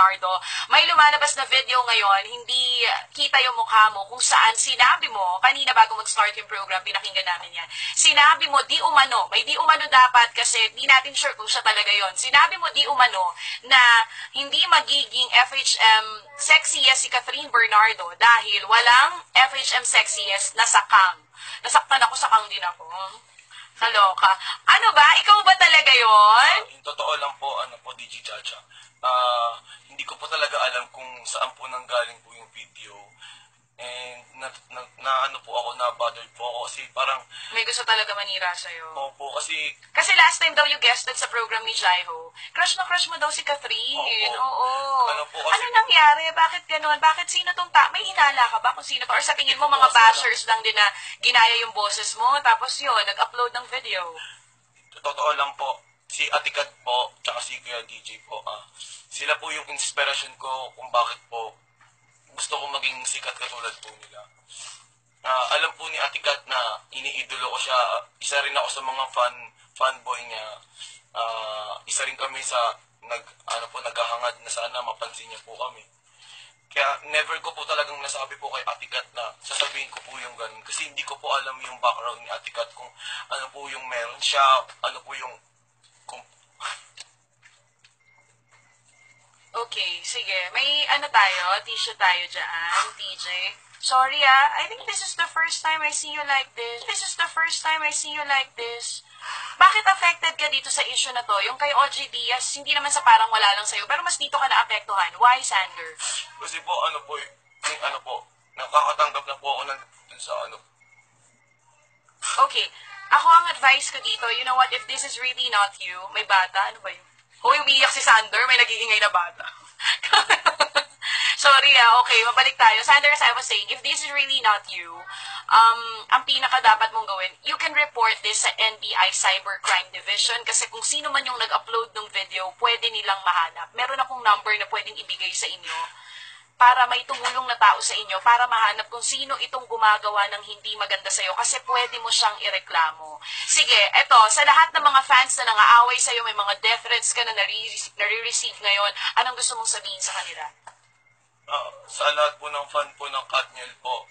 Bernardo. May lumalabas na video ngayon, hindi kita yung mukha mo kung saan sinabi mo, kanina bago mag-start yung program, pinakinggan namin yan. Sinabi mo, di umano, may di umano dapat kasi di natin sure kung siya talaga yon. Sinabi mo, di umano, na hindi magiging FHM sexiest si Catherine Bernardo dahil walang FHM sexiest na sakang. Nasaktan ako, sakang din ako. Kaloka. Ano ba? Ikaw ba talaga yon? Totoo lang po, ano po, DJ Chacha. Ah, hindi ko po talaga alam kung saan po nanggaling po yung video. And na, na, na ano po ako, na-bothered po ako kasi parang, May gusto talaga manira sa'yo. opo, kasi Kasi last time daw you guested sa program ni Jaiho, crush na crush mo daw si Catherine. Opo. Oo. Ano po kasi- Ano nangyari? Bakit ganun? Bakit sino tong ta? May hinala ka ba kung sino to? Or sa tingin mo mga bashers lang din na ginaya yung boses mo, tapos yun, nag-upload ng video. totoo lang po, si Atikat po, tsaka si Kuya DJ po, ah, sila po yung inspiration ko kung bakit po gusto ko maging sikat katulad po nila. Ah, alam po ni Atikat na iniidolo ko siya. Isa rin ako sa mga fan fanboy niya. Ah, isa rin kami sa nag ano po naghahangad na sana mapansin niya po kami. Kaya never ko po talagang nasabi po kay Atikat na sasabihin ko po yung ganun. Kasi hindi ko po alam yung background ni Atikat kung ano po yung meron siya, ano po yung Okay, sige. May ano tayo? Tissue tayo dyan, TJ. Sorry ah, I think this is the first time I see you like this. This is the first time I see you like this. Bakit affected ka dito sa issue na to? Yung kay OJ Diaz, hindi naman sa parang wala lang sa'yo, pero mas dito ka naapektuhan. Why, Sander? kasi po ano po, eh, yung ano po, nakakatanggap na po ako ng dun sa ano, Okay, ako ang advice ko dito, you know what, if this is really not you, may bata, ano ba yun? Hoy, umiiyak si Sander, may nagigingay na bata. Sorry ah, okay, mabalik tayo. Sander, as I was saying, if this is really not you, um, ang pinaka dapat mong gawin, you can report this sa NBI Cybercrime Division kasi kung sino man yung nag-upload ng video, pwede nilang mahanap. Meron akong number na pwedeng ibigay sa inyo para may tumulong na tao sa inyo para mahanap kung sino itong gumagawa ng hindi maganda sa'yo kasi pwede mo siyang ireklamo. Sige, eto, sa lahat ng mga fans na nangaaway sa'yo, may mga death threats ka na nare- nare-receive ngayon, anong gusto mong sabihin sa kanila? ah, sa lahat po ng fan po ng Katniel po,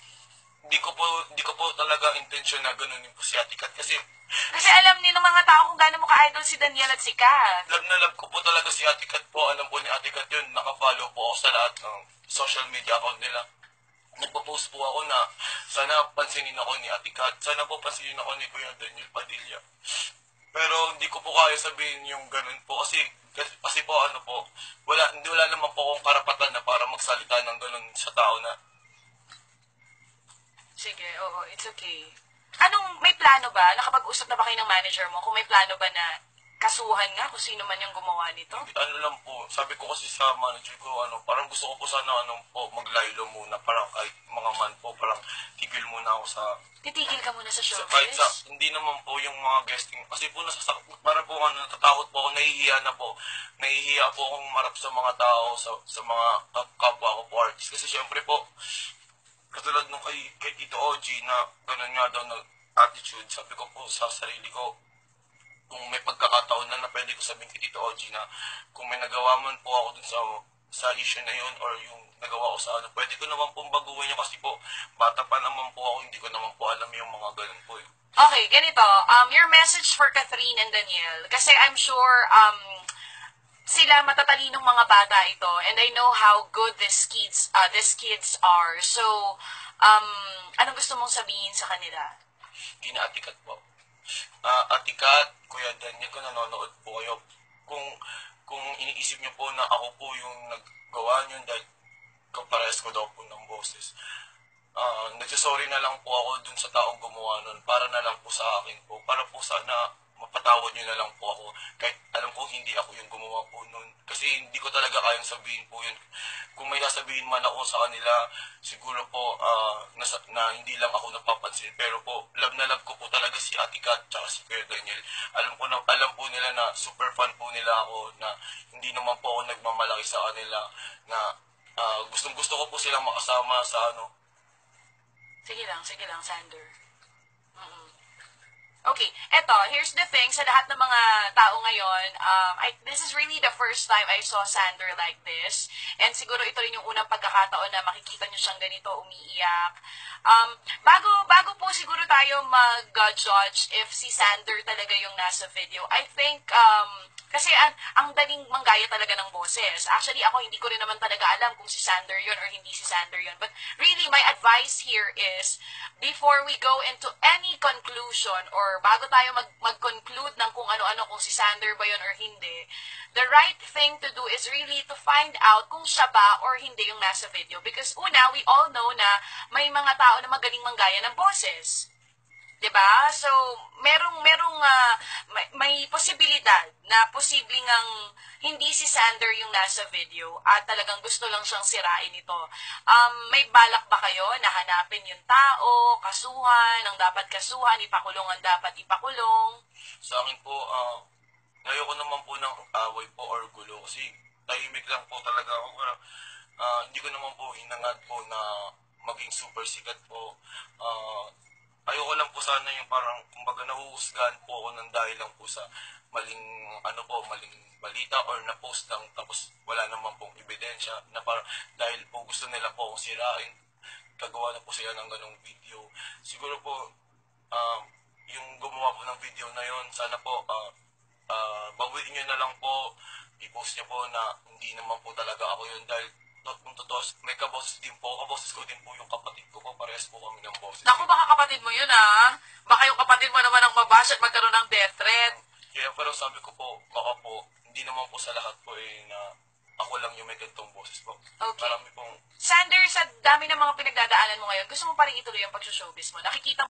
hindi ko po, hindi ko po talaga intention na ganunin po si Atikat kasi Kasi alam ni ng mga tao kung gaano mo ka-idol si Daniel at si Kat. love na love ko po talaga si Atikat po. Alam po ni Atikat yun, nakafollow po ako sa lahat ng social media account nila. Nagpo-post po ako na sana pansinin ako ni Atikat, sana po pansinin ako ni Kuya Daniel Padilla. Pero hindi ko po kaya sabihin yung ganun po kasi kasi, kasi po ano po, wala hindi wala naman po akong karapatan na para magsalita ng ganun sa tao na it's okay. Anong, may plano ba? Nakapag-usap na ba kayo ng manager mo? Kung may plano ba na kasuhan nga kung sino man yung gumawa nito? ano lang po, sabi ko kasi sa manager ko, ano, parang gusto ko po sana ano po, maglaylo muna, parang kahit mga man po, parang tigil muna ako sa, Titigil ka muna sa sa kahit sa, showbiz? hindi naman po yung mga guesting, kasi po nasa, parang po ano, natatakot po ako, nahihiya na po, nahihiya po akong marap sa mga tao, sa, sa mga kap- kapwa ko po artist, kasi syempre po, katulad nung kay, kay Tito OG na gano'n nga daw na attitude, sabi ko po sa sarili ko, kung may pagkakataon na na pwede ko sabihin kay Tito OG na kung may nagawa man po ako dun sa sa issue na yun or yung nagawa ko sa ano, pwede ko naman pong baguhin yun kasi po, bata pa naman po ako, hindi ko naman po alam yung mga ganun po eh. Okay, ganito. Um, your message for Catherine and Daniel. Kasi I'm sure um, sila matatalinong mga bata ito. And I know how good these kids, uh, these kids are. So, um, anong gusto mong sabihin sa kanila? Ginatikat po. Ah, Atikat, Kuya Daniel, kung nanonood po kayo, kung kung iniisip niyo po na ako po yung naggawa niyo dahil kapares ko daw po ng boses. Ah, nagsasorry na lang po ako dun sa taong gumawa nun para na lang po sa akin po. Para po sana mapatawad niyo na lang po ako. Kahit alam ko hindi ako yung gumawa po nun. Kasi hindi ko talaga kayang sabihin po yun. Kung may sasabihin man ako sa kanila, siguro po ah, nasa, na hindi lang ako napapansin. Pero po, love na love ko po talaga si Ate Kat tsaka si Kuya Daniel. Alam ko na, alam po nila na super fan po nila ako na hindi naman po ako nagmamalaki sa kanila na ah, gustong gusto ko po silang makasama sa ano, Sige lang, sige lang, Sander. Okay, eto, here's the thing sa lahat ng mga tao ngayon, um, I, this is really the first time I saw Sander like this. And siguro ito rin yung unang pagkakataon na makikita nyo siyang ganito, umiiyak. Um, bago, bago po siguro tayo mag-judge if si Sander talaga yung nasa video, I think, um, kasi ang, ang daling manggaya talaga ng boses. Actually, ako hindi ko rin naman talaga alam kung si Sander yun or hindi si Sander yun. But really, my advice here is, before we go into any conclusion or bago tayo mag, mag-conclude ng kung ano-ano, kung si Sander ba yun or hindi, the right thing to do is really to find out kung siya ba or hindi yung nasa video. Because una, we all know na may mga tao na magaling manggaya ng boses. 'Di ba? So, merong merong ah, may, may posibilidad na posibleng ang hindi si Sander yung nasa video at talagang gusto lang siyang sirain ito. Um, may balak ba kayo na hanapin yung tao, kasuhan, ang dapat kasuhan, ipakulong ang dapat ipakulong? Sa akin po, ah, ayoko naman po ng away po or gulo kasi tahimik lang po talaga ako. Ah, hindi ko naman po hinangad po na maging super sikat po. Ah, ayoko lang po sana yung parang kumbaga nahuhusgahan po ako ng dahil lang po sa maling ano po, maling balita or na-post lang tapos wala naman pong ebidensya na parang dahil po gusto nila po akong sirain gagawa na po sila ng ganong video. Siguro po, um, yung gumawa po ng video na yon sana po, uh, uh, bawiin nyo na lang po, i-post nyo po na hindi naman po talaga ako yun dahil tot kung totoo, may kaboses din po, kaboses ko din po yung kapatid ko parehas po kami ng boses. Naku, baka kapatid mo yun ah. Baka yung kapatid mo naman ang mabash at magkaroon ng death threat. Kaya pero sabi ko po, baka po, hindi naman po sa lahat po eh na ako lang yung may ganitong boses po. Okay. Marami pong Sander, sa dami ng mga pinagdadaanan mo ngayon, gusto mo pa rin ituloy ang pag-showbiz mo. Nakikita